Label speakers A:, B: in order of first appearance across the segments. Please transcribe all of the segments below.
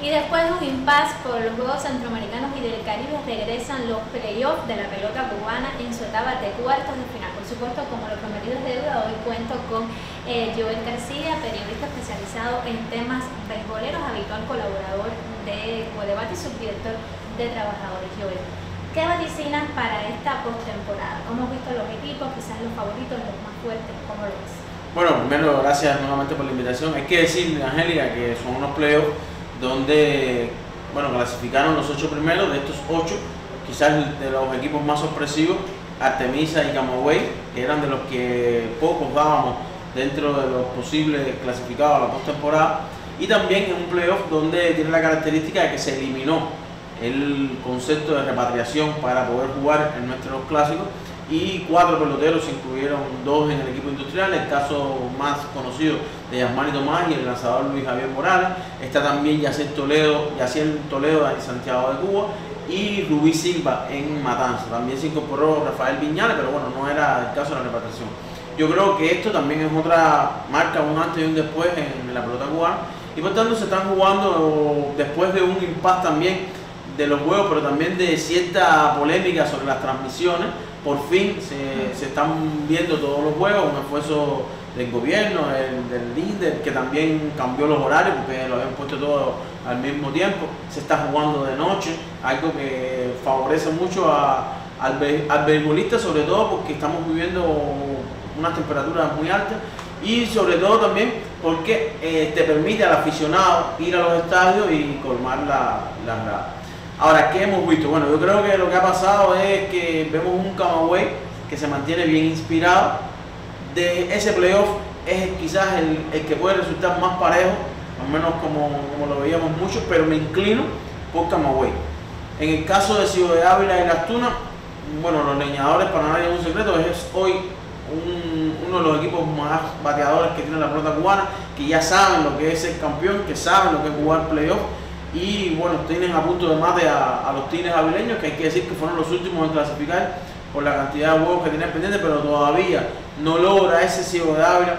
A: Y después de un impasse por los Juegos Centroamericanos y del Caribe regresan los playoffs de la pelota cubana en su etapa de cuartos de final. Por supuesto, como lo prometido es deuda, hoy cuento con eh, Joel García, periodista especializado en temas beisboleros, habitual colaborador de Debate y subdirector de Trabajadores. Joel, ¿qué vaticinas para esta postemporada? ¿Cómo has visto los equipos, quizás los favoritos, los más fuertes? ¿Cómo lo ves?
B: Bueno, primero, gracias nuevamente por la invitación. Hay que decir, Angélica, que son unos playoffs donde bueno, clasificaron los ocho primeros, de estos ocho, quizás de los equipos más sorpresivos, Artemisa y Camagüey, que eran de los que pocos dábamos dentro de los posibles clasificados a la postemporada, y también en un playoff donde tiene la característica de que se eliminó el concepto de repatriación para poder jugar en nuestros clásicos y cuatro peloteros, incluyeron dos en el equipo industrial, el caso más conocido de Yasmani Tomás y el lanzador Luis Javier Morales, está también Yaciel Toledo, Toledo de Santiago de Cuba y Rubí Silva en Matanza. También se incorporó Rafael Viñales, pero bueno, no era el caso de la repatriación. Yo creo que esto también es otra marca, un antes y un después en, la pelota cubana y por tanto se están jugando después de un impasse también de los juegos, pero también de cierta polémica sobre las transmisiones por fin se, están viendo todos los juegos, un esfuerzo del gobierno, del líder, que también cambió los horarios porque lo habían puesto todo al mismo tiempo, se está jugando de noche, algo que favorece mucho al, al beisbolista, sobre todo porque estamos viviendo unas temperaturas muy altas y sobre todo también porque eh, te permite al aficionado ir a los estadios y colmar la, la Ahora, ¿qué hemos visto? Bueno, yo creo que lo que ha pasado es que vemos un Camagüey que se mantiene bien inspirado. De ese playoff es quizás el, que puede resultar más parejo, al menos como, como lo veíamos mucho, pero me inclino por Camagüey. En el caso de Ciudad de Ávila y Las Tunas, bueno, los leñadores, para nadie es un secreto, es hoy uno de los equipos más bateadores que tiene la pelota cubana, que ya saben lo que es el campeón, que saben lo que es jugar playoff y bueno, tienen a punto de mate a, los tines avileños, que hay que decir que fueron los últimos en clasificar por la cantidad de juegos que tienen pendientes, pero todavía no logra ese Ciego de Ávila,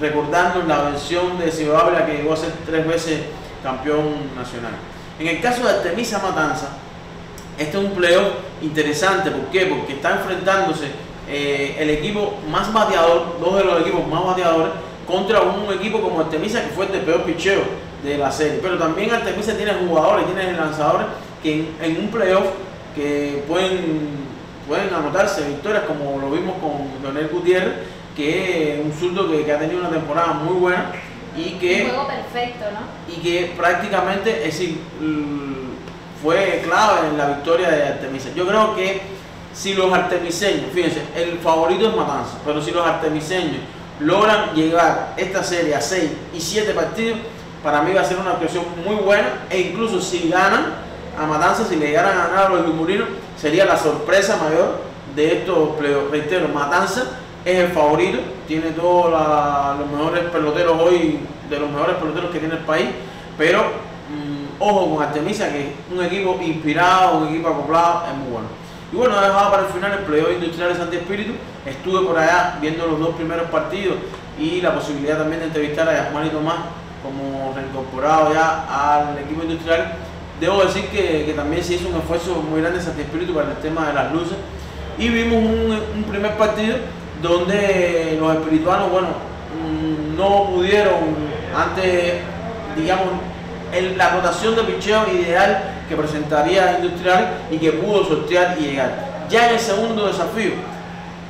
B: recordando la versión de Ciego de Ávila que llegó a ser tres veces campeón nacional. En el caso de Artemisa Matanza, este es un playoff interesante, ¿por qué? Porque está enfrentándose eh, el equipo más bateador, dos de los equipos más bateadores, contra un equipo como Artemisa que fue el peor picheo de la serie. Pero también Artemisa tiene jugadores, tiene lanzadores que en, un playoff que pueden, pueden anotarse victorias como lo vimos con Leonel Gutiérrez, que es un zurdo que, ha tenido una temporada muy buena y que...
A: Un juego perfecto, ¿no?
B: Y que prácticamente es decir, fue clave en la victoria de Artemisa. Yo creo que si los artemiseños, fíjense, el favorito es Matanza, pero si los artemiseños logran llegar esta serie a 6 y 7 partidos, para mí va a ser una actuación muy buena e incluso si ganan a Matanza, si le llegaran a ganar a los Lumurinos, sería la sorpresa mayor de estos Reitero, Matanza es el favorito, tiene todos los mejores peloteros hoy, de los mejores peloteros que tiene el país, pero mm, ojo con Artemisa, que es un equipo inspirado, un equipo acoplado, es muy bueno. Y bueno, he dejado para el final el playoff industrial de Santi Espíritu. Estuve por allá viendo los dos primeros partidos y la posibilidad también de entrevistar a Yasmani Tomás como reincorporado ya al equipo industrial. Debo decir que, también se hizo un esfuerzo muy grande Santi Espíritu para el tema de las luces. Y vimos un, primer partido donde los espirituanos, bueno, mm, no pudieron ante, digamos, la rotación de picheo ideal que presentaría Industrial y que pudo sortear y llegar. Ya en el segundo desafío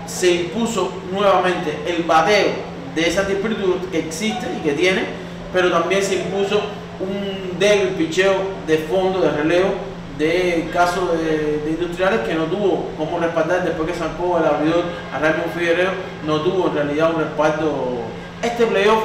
B: se impuso nuevamente el bateo de Santi Espíritu que existe y que tiene pero también se impuso un débil picheo de fondo, de relevo, de caso de, industriales que no tuvo cómo respaldar después que sacó el abridor a Ramón Figueroa, no tuvo en realidad un respaldo. Este playoff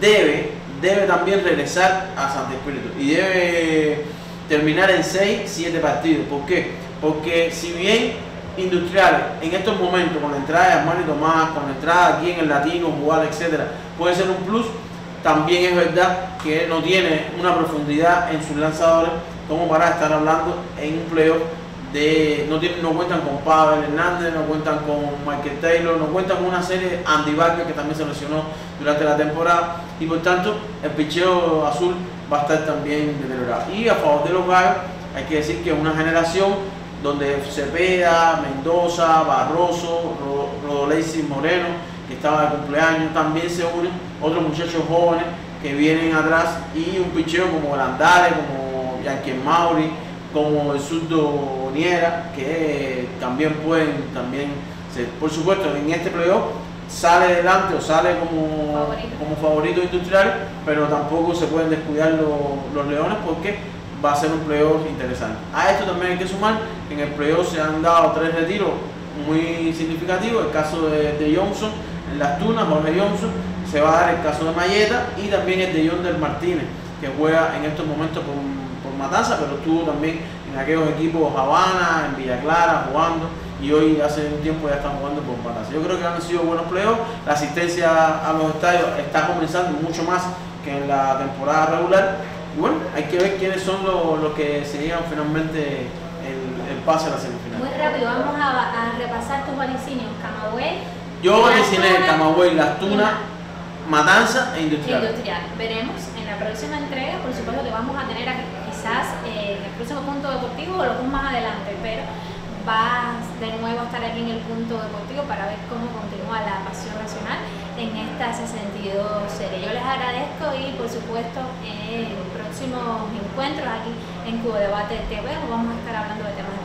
B: debe, debe también regresar a Santa Espíritu y debe terminar en 6, 7 partidos. ¿Por qué? Porque si bien Industriales en estos momentos, con la entrada de Armani Tomás, con la entrada aquí en el Latino, jugar, etcétera, puede ser un plus también es verdad que no tiene una profundidad en sus lanzadores como para estar hablando en un playoff de no, tienen, no cuentan con Pavel Hernández, no cuentan con Michael Taylor, no cuentan con una serie Andy Barker que también se lesionó durante la temporada y por tanto el picheo azul va a estar también deteriorado. Y a favor de los gallos, hay que decir que una generación donde Cepeda, Mendoza, Barroso, Rodolesi Moreno, que estaba de cumpleaños, también se unen, otros muchachos jóvenes que vienen atrás y un picheo como Landare, como Yankee Mauri, como el surdo Niera, que también pueden también por supuesto en este playoff sale adelante o sale como favorito, como favorito industrial, pero tampoco se pueden descuidar los, los leones porque va a ser un playoff interesante. A esto también hay que sumar en el playoff se han dado tres retiros muy significativos, el caso de, de Johnson en las tunas, Jorge Johnson, se va a dar el caso de Mayeta y también el de John del Martínez, que juega en estos momentos por Matanza, pero estuvo también en aquellos equipos Habana, en Villa Clara, jugando y hoy hace un tiempo ya están jugando por Matanza. Yo creo que han sido buenos playoffs, la asistencia a los estadios está comenzando mucho más que en la temporada regular y bueno, hay que ver quiénes son los, que se llevan finalmente el, pase a la semifinal.
A: Muy rápido, vamos a, repasar tus vaticinios. Camagüey.
B: Yo vaticiné Camagüey, Las Tunas, Matanza e Industrial.
A: Industrial. Veremos en la próxima entrega, por supuesto que vamos a tener quizás eh, el próximo punto deportivo o lo más adelante, pero vas de nuevo a estar aquí en el punto deportivo para ver cómo continúa la pasión nacional en esta 62 serie. Yo les agradezco y por supuesto en próximos encuentros aquí en Cubo Debate TV vamos a estar hablando de temas